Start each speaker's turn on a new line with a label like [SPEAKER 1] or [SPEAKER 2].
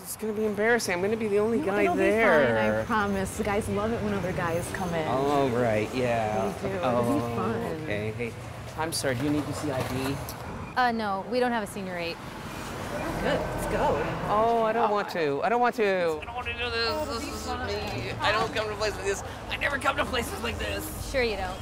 [SPEAKER 1] It's gonna be embarrassing. I'm gonna be the only
[SPEAKER 2] No,
[SPEAKER 1] guy
[SPEAKER 2] it'll
[SPEAKER 1] there.
[SPEAKER 2] Be fine, I promise. The guys love it when other guys come in.
[SPEAKER 1] Oh, right, yeah.
[SPEAKER 2] They do.
[SPEAKER 1] Oh,
[SPEAKER 2] It'll be oh, fun.
[SPEAKER 1] okay. Hey, I'm sorry, do you need to see ID?
[SPEAKER 3] Uh, no, we don't have a senior eight.
[SPEAKER 2] Good. Let's go.
[SPEAKER 1] Oh, I don't want to. I don't want to. I don't want to do this. Oh, this is me. I don't come to places like this. I never come to places like this.
[SPEAKER 3] Sure you don't.